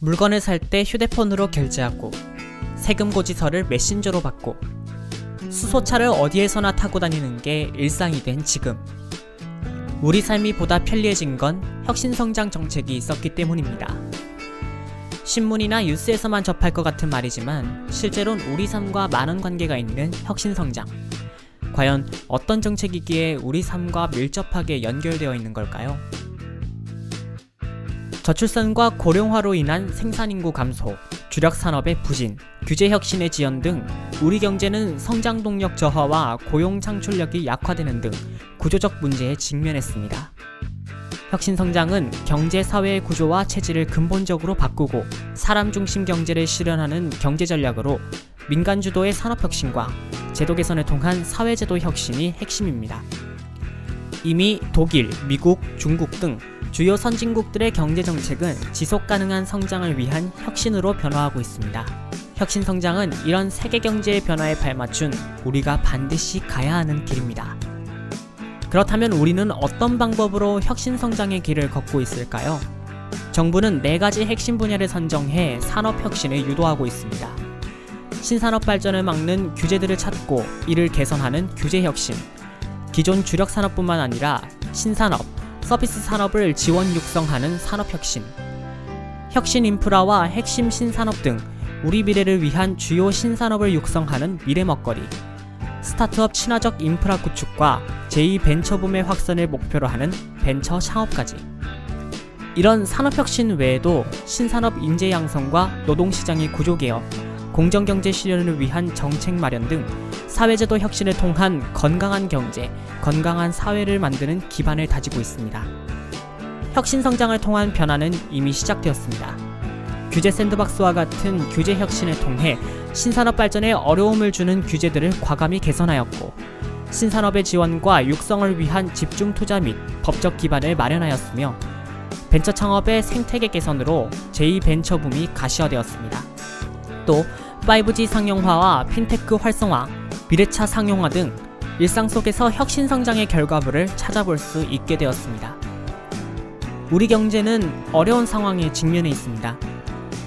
물건을 살 때 휴대폰으로 결제하고 세금 고지서를 메신저로 받고 수소차를 어디에서나 타고 다니는 게 일상이 된 지금 우리 삶이 보다 편리해진 건 혁신성장 정책이 있었기 때문입니다. 신문이나 뉴스에서만 접할 것 같은 말이지만 실제론 우리 삶과 많은 관계가 있는 혁신성장 과연 어떤 정책이기에 우리 삶과 밀접하게 연결되어 있는 걸까요? 저출산과 고령화로 인한 생산인구 감소, 주력 산업의 부진, 규제 혁신의 지연 등 우리 경제는 성장 동력 저하와 고용 창출력이 약화되는 등 구조적 문제에 직면했습니다. 혁신 성장은 경제 사회의 구조와 체질을 근본적으로 바꾸고 사람 중심 경제를 실현하는 경제 전략으로 민간 주도의 산업 혁신과 제도 개선을 통한 사회 제도 혁신이 핵심입니다. 이미 독일, 미국, 중국 등 주요 선진국들의 경제 정책은 지속 가능한 성장을 위한 혁신으로 변화하고 있습니다. 혁신 성장은 이런 세계 경제의 변화에 발맞춘 우리가 반드시 가야 하는 길입니다. 그렇다면 우리는 어떤 방법으로 혁신 성장의 길을 걷고 있을까요? 정부는 네 가지 핵심 분야를 선정해 산업 혁신을 유도하고 있습니다. 신산업 발전을 막는 규제들을 찾고 이를 개선하는 규제 혁신, 기존 주력 산업뿐만 아니라 신산업, 서비스 산업을 지원 육성하는 산업혁신, 혁신 인프라와 핵심 신산업 등 우리 미래를 위한 주요 신산업을 육성하는 미래 먹거리, 스타트업 친화적 인프라 구축과 제2벤처붐의 확산을 목표로 하는 벤처 창업까지. 이런 산업혁신 외에도 신산업 인재 양성과 노동시장의 구조개혁, 공정경제 실현을 위한 정책 마련 등 사회제도 혁신을 통한 건강한 경제, 건강한 사회를 만드는 기반을 다지고 있습니다. 혁신 성장을 통한 변화는 이미 시작되었습니다. 규제 샌드박스와 같은 규제 혁신을 통해 신산업 발전에 어려움을 주는 규제들을 과감히 개선하였고 신산업의 지원과 육성을 위한 집중 투자 및 법적 기반을 마련하였으며 벤처 창업의 생태계 개선으로 제2벤처붐이 가시화되었습니다. 또 5G 상용화와 핀테크 활성화, 미래차 상용화 등 일상 속에서 혁신 성장의 결과물을 찾아볼 수 있게 되었습니다. 우리 경제는 어려운 상황에 직면해 있습니다.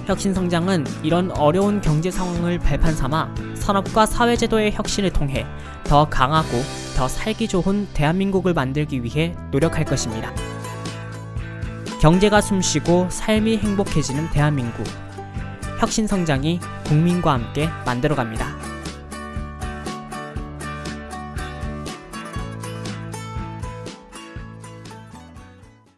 혁신 성장은 이런 어려운 경제 상황을 발판 삼아 산업과 사회제도의 혁신을 통해 더 강하고 더 살기 좋은 대한민국을 만들기 위해 노력할 것입니다. 경제가 숨쉬고 삶이 행복해지는 대한민국. 혁신 성장이 국민과 함께 만들어갑니다.